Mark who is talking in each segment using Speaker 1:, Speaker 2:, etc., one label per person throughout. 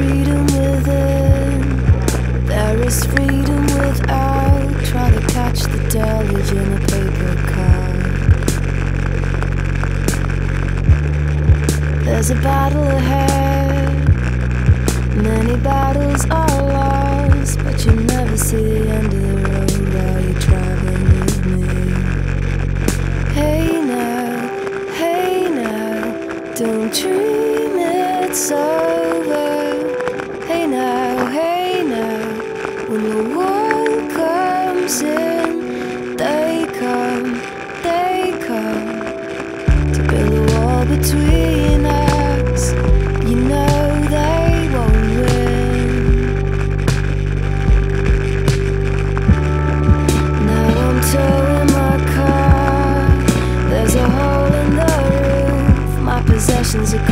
Speaker 1: freedom within. There is freedom without. Try to catch the deluge in a paper cup. There's a battle ahead. Many battles are lost, but you never see the end of the road while you're traveling with me. Hey now, hey now, don't dream it's over. They come, they come to build a wall between us. You know they won't win. Now I'm towing my car. There's a hole in the roof. My possessions are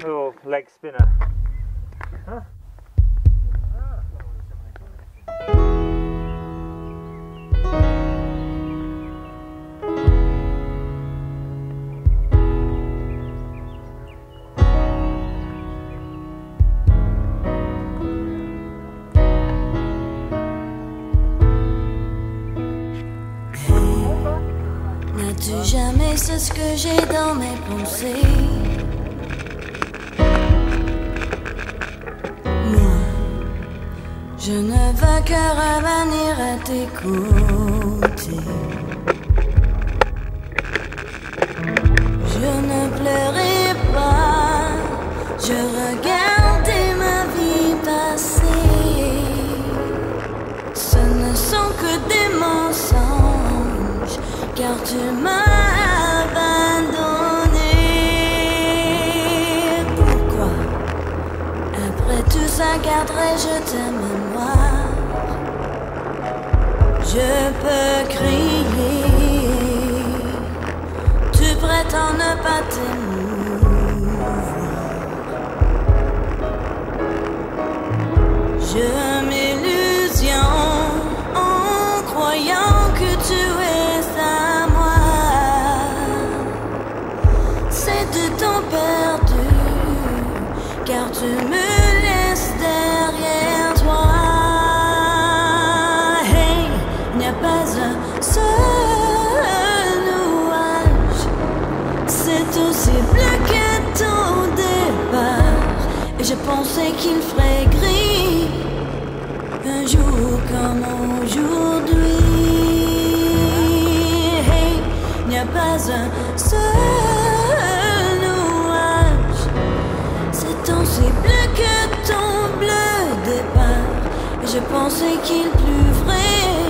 Speaker 2: Little leg spinner. Huh?
Speaker 1: N'as-tu jamais su ce que j'ai dans mes pensées? Je ne veux que revenir à t'écouter. Je ne
Speaker 2: pleurais pas, je regardais ma vie passer. Ce ne sont que des mensonges, car tu m'as abandonné. Pourquoi? Après tout ça, garderai-je ta main je peux crier. Tu prétends ne pas t'émouvoir. Je m'illusion en croyant que tu es à moi. C'est de temps perdu, car tu me C'est aussi bleu que ton départ. Et je pensais qu'il ferait gris un jour comme aujourd'hui. Hey, il n'y a pas un seul nuage. C'est aussi bleu que ton bleu départ. Et je pensais qu'il pluvrait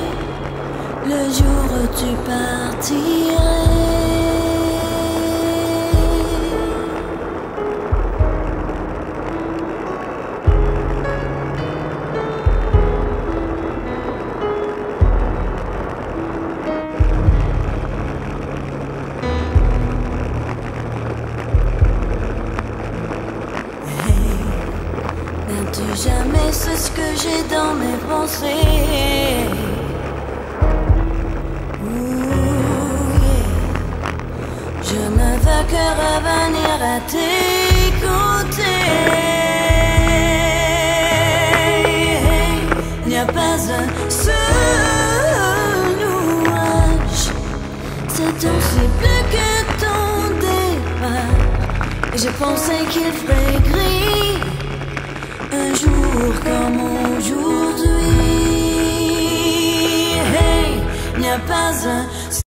Speaker 2: le jour où tu partirais. Su ce que j'ai dans mes pensées. Je ne veux que revenir à tes côtés. Il n'y a pas un seul nuage. C'est aussi bleu que ton départ. Et je pensais qu'il ferait gris un jour comme aujourd'hui. Hey, n'y a pas un